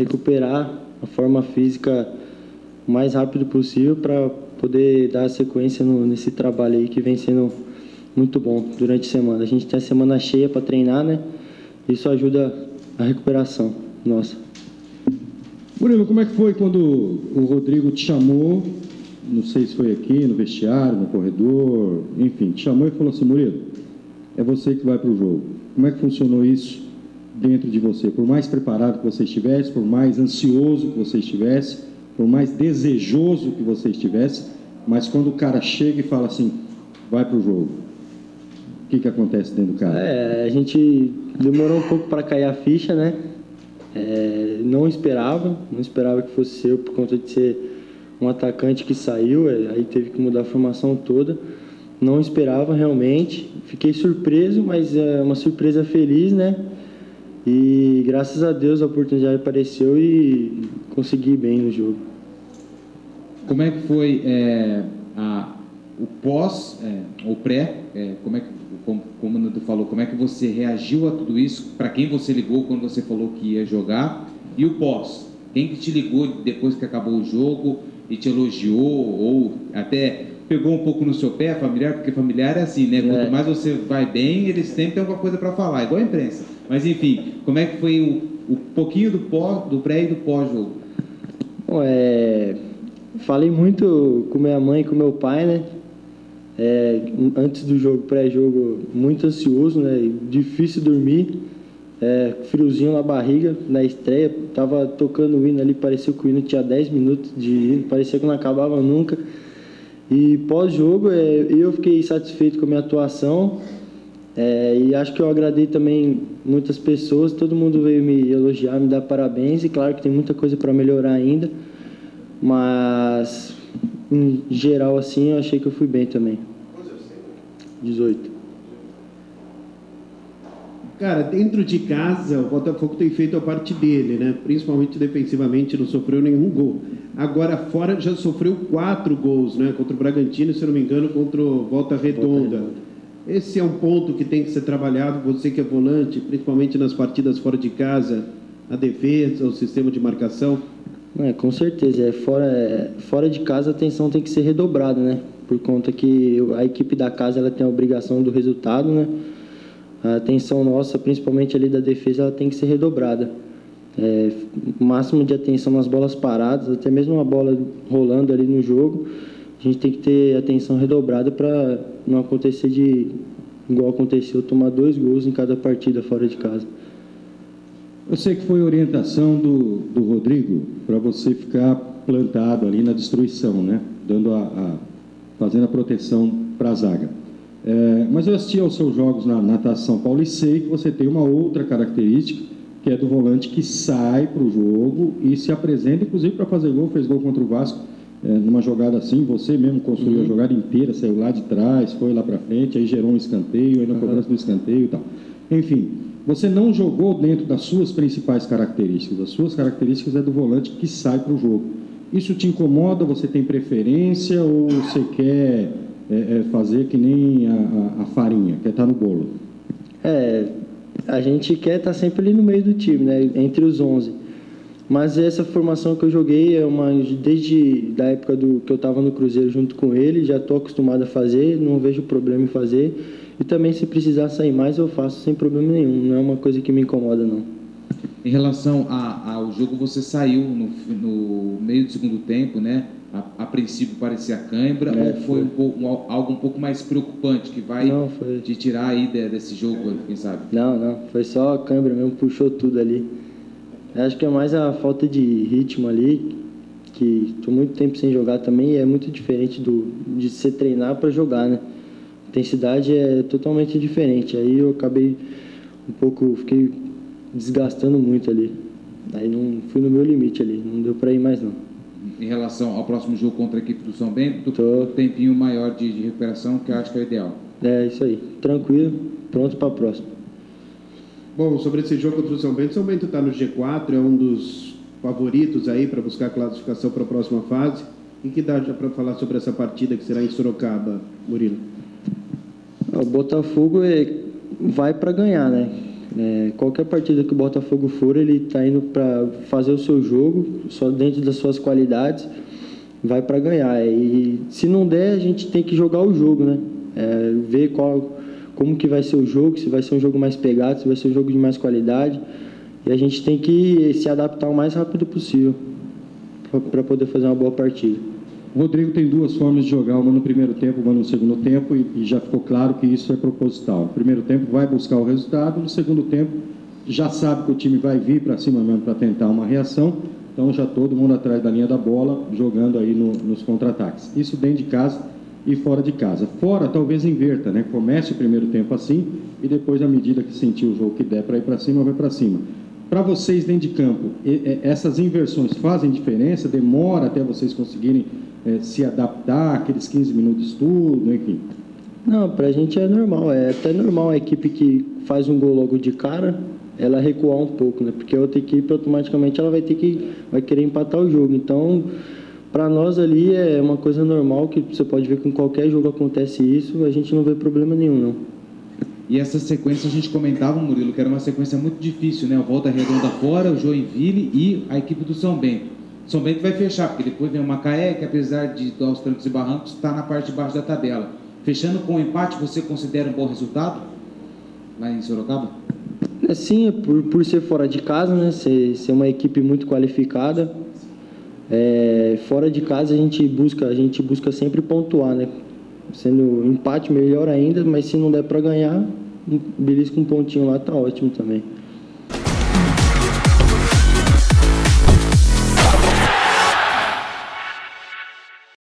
recuperar a forma física o mais rápido possível para poder dar sequência no, nesse trabalho aí que vem sendo muito bom durante a semana. A gente tem a semana cheia para treinar, né? Isso ajuda a recuperação nossa. Murilo, como é que foi quando o Rodrigo te chamou? Não sei se foi aqui no vestiário, no corredor, enfim, te chamou e falou assim: Murilo, é você que vai para o jogo. Como é que funcionou isso dentro de você? Por mais preparado que você estivesse, por mais ansioso que você estivesse, por mais desejoso que você estivesse, mas quando o cara chega e fala assim: vai para o jogo, o que, que acontece dentro do cara? É, a gente demorou um pouco para cair a ficha, né? É, não esperava, não esperava que fosse seu por conta de ser um atacante que saiu, é, aí teve que mudar a formação toda. Não esperava realmente, fiquei surpreso, mas é uma surpresa feliz, né? E graças a Deus a oportunidade apareceu e consegui bem no jogo. Como é que foi é, a, o pós, é, o pré? É, como é que, como, como o Nando falou, como é que você reagiu a tudo isso? Para quem você ligou quando você falou que ia jogar? E o pós? Quem que te ligou depois que acabou o jogo e te elogiou ou até pegou um pouco no seu pé, familiar? Porque familiar é assim, né? Quanto É. mais você vai bem, eles sempre têm alguma coisa para falar, igual a imprensa. Mas enfim, como é que foi o, o pouquinho do pós, do pré e do pós-jogo? Bom, é, falei muito com minha mãe e com meu pai, né? É, antes do jogo, pré-jogo, muito ansioso, né? Difícil dormir, é, friozinho na barriga na estreia. Tava tocando o hino ali, parecia que o hino tinha 10 minutos de hino, parecia que não acabava nunca. E pós-jogo, é, eu fiquei satisfeito com a minha atuação. É, e acho que eu agradei também muitas pessoas, todo mundo veio me elogiar, me dar parabéns, e claro que tem muita coisa para melhorar ainda, mas em geral assim eu achei que eu fui bem também. 18. Cara, dentro de casa, o Botafogo tem feito a parte dele, né? Principalmente defensivamente, não sofreu nenhum gol. Agora, fora, já sofreu quatro gols, né? Contra o Bragantino, se não me engano, contra o Volta Redonda. Esse é um ponto que tem que ser trabalhado. Você que é volante, principalmente nas partidas fora de casa, a defesa, o sistema de marcação. É, com certeza. É, fora, é, fora de casa a atenção tem que ser redobrada, né? Por conta que a equipe da casa ela tem a obrigação do resultado, né? A atenção nossa, principalmente ali da defesa, ela tem que ser redobrada. É, máximo de atenção nas bolas paradas, até mesmo uma bola rolando ali no jogo, a gente tem que ter atenção redobrada para não acontecer de igual aconteceu, tomar dois gols em cada partida fora de casa. Eu sei que foi orientação do, do Rodrigo para você ficar plantado ali na destruição, né? Dando a, a- fazendo a proteção para a zaga. É, mas eu assisti aos seus jogos na natação Paulo e sei que você tem uma outra característica, que é do volante que sai para o jogo e se apresenta, inclusive para fazer gol, fez gol contra o Vasco, é, numa jogada assim, você mesmo construiu a jogada inteira, saiu lá de trás, foi lá para frente, aí gerou um escanteio, aí na cobrança do escanteio e tal. Enfim, você não jogou dentro das suas principais características. As suas características é do volante que sai para o jogo. Isso te incomoda? Você tem preferência ou você quer é, é, fazer que nem a, a- a farinha, quer estar no bolo? É, a gente quer estar sempre ali no meio do time, né? Entre os 11. Mas essa formação que eu joguei é uma desde da época do que eu estava no Cruzeiro junto com ele, já estou acostumado a fazer, não vejo problema em fazer. E também se precisar sair mais eu faço sem problema nenhum, não é uma coisa que me incomoda não. Em relação a- ao jogo, você saiu no, no meio do segundo tempo, né? A, a princípio parecia cãibra, É, ou foi, foi. um pouco, um- algo um pouco mais preocupante que vai Não, te tirar aí de- desse jogo, quem sabe? Não, não, foi só a câmera mesmo, puxou tudo ali. Acho que é mais a falta de ritmo ali, que estou muito tempo sem jogar também, e é muito diferente do, de se treinar para jogar, né? A intensidade é totalmente diferente. Aí eu acabei um pouco, fiquei desgastando muito ali. Aí não fui no meu limite ali, não deu para ir mais não. Em relação ao próximo jogo contra a equipe do São Bento, Tô. um tempinho maior de, de recuperação, que eu acho que é o ideal. É isso aí, tranquilo, pronto para a próxima. Bom, sobre esse jogo contra o São Bento, São Bento está no G4, é um dos favoritos aí para buscar a classificação para a próxima fase. E que dá já para falar sobre essa partida que será em Sorocaba, Murilo? O Botafogo é, vai para ganhar, né? É, qualquer partida que o Botafogo for, ele está indo para fazer o seu jogo, só dentro das suas qualidades, vai para ganhar. E se não der, a gente tem que jogar o jogo, né? É, ver qual, como que vai ser o jogo, se vai ser um jogo mais pegado, se vai ser um jogo de mais qualidade. E a gente tem que se adaptar o mais rápido possível para poder fazer uma boa partida. O Rodrigo tem duas formas de jogar, uma no primeiro tempo, uma no segundo tempo, e, e, já ficou claro que isso é proposital. No primeiro tempo vai buscar o resultado, no segundo tempo já sabe que o time vai vir para cima mesmo para tentar uma reação, então já todo mundo atrás da linha da bola, jogando aí no, nos contra-ataques. Isso dentro de casa e fora de casa. Fora talvez inverta, né? Comece o primeiro tempo assim e depois, à medida que sentir o jogo que der para ir para cima, vai para cima. Para vocês dentro de campo, essas inversões fazem diferença? Demora até vocês conseguirem é, se adaptar, aqueles 15 minutos de estudo, enfim? Não, para a gente é normal. É até normal a equipe que faz um gol logo de cara, ela recuar um pouco, né? Porque a outra equipe automaticamente ela vai ter que vai querer empatar o jogo. Então, para nós ali é uma coisa normal que você pode ver que em qualquer jogo acontece isso, a gente não vê problema nenhum, não. E essa sequência a gente comentava, Murilo, que era uma sequência muito difícil, né? O Volta Redonda fora, o Joinville e a equipe do São Bento. São Bento vai fechar, porque depois vem o Macaé, que apesar de dar os trancos e barrancos, está na parte de baixo da tabela. Fechando com o empate, você considera um bom resultado lá em Sorocaba? É, sim, é por, por ser fora de casa, né? Ser, ser uma equipe muito qualificada. É, fora de casa a gente busca, a gente busca sempre pontuar, né? Sendo empate melhor ainda, mas se não der para ganhar, belisca um pontinho lá, tá ótimo também.